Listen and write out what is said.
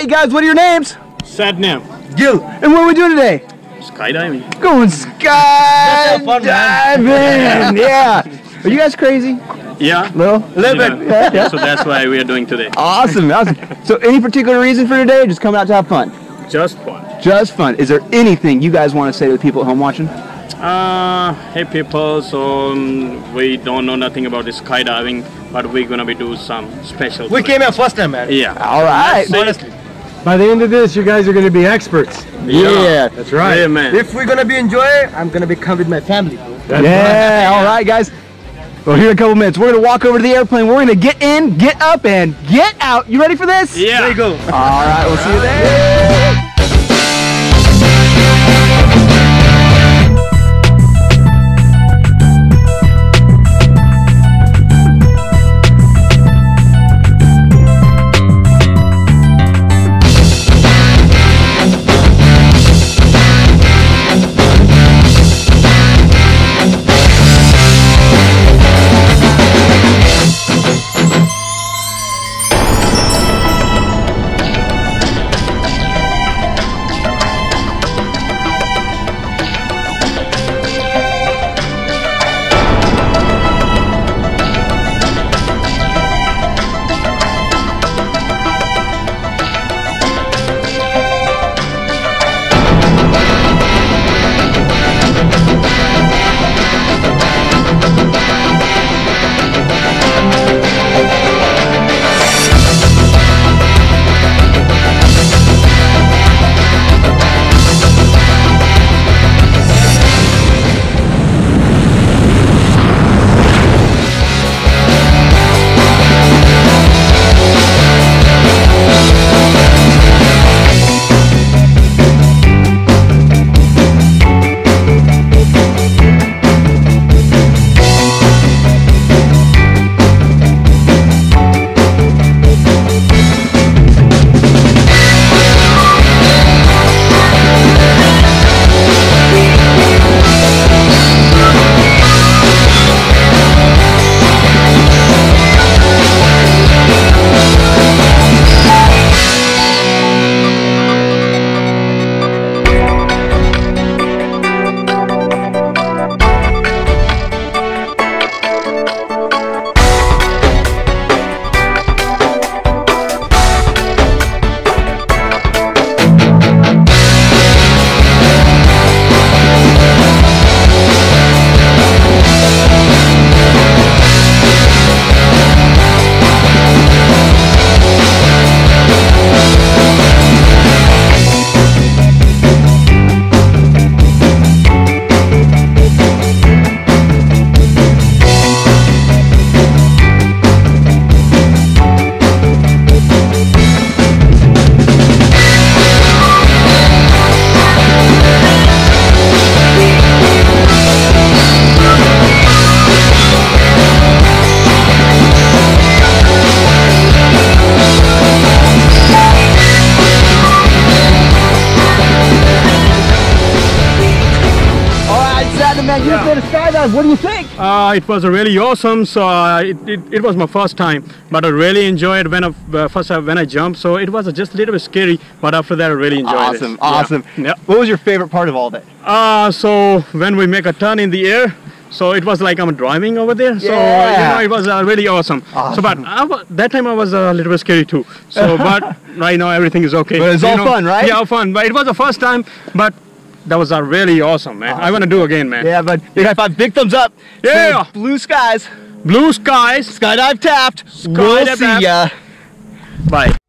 right, you guys, what are your names? Satnam. Gil. And what are we doing today? Skydiving. Going skydiving. yeah. Are you guys crazy? Yeah. Little? A Little bit. Yeah, yeah. So that's why we are doing today. Awesome, awesome. So, any particular reason for today, just coming out to have fun? Just fun. Just fun. Is there anything you guys want to say to the people at home watching? Uh, hey people, so um, we don't know nothing about the skydiving, but we're gonna be do some special. We today. came here first time, man. Yeah. All right. Honestly. By the end of this, you guys are going to be experts. Yeah. That's right. Yeah, man. If we're gonna be enjoying, I'm gonna be come with my family. That's Yeah, all right, guys. Well, here in a couple minutes, we're going to walk over to the airplane. We're going to get in, get up, and get out. You ready for this? Yeah. There you go. All right, we'll see you there. All did. What do you think? Uh, it was really awesome. So uh, it, it, it was my first time, but I really enjoyed when I uh, first uh, when I jumped. So it was just a little bit scary, but after that I really enjoyed Awesome, it. awesome. Yeah. yeah. What was your favorite part of all that? Uh, so when we make a turn in the air, so it was like I'm driving over there. So Yeah. you know, it was uh, really awesome. So, but I that time I was a little bit scary too. So, but right now everything is okay. But it's You all know, fun, right? Yeah, all fun. But it was the first time, but that was uh, really awesome, man. I want to do again, man. Yeah, but big high five, big thumbs up. Yeah. So, blue skies, Blue skies. skydive Taft. we'll see Taft. ya. Bye.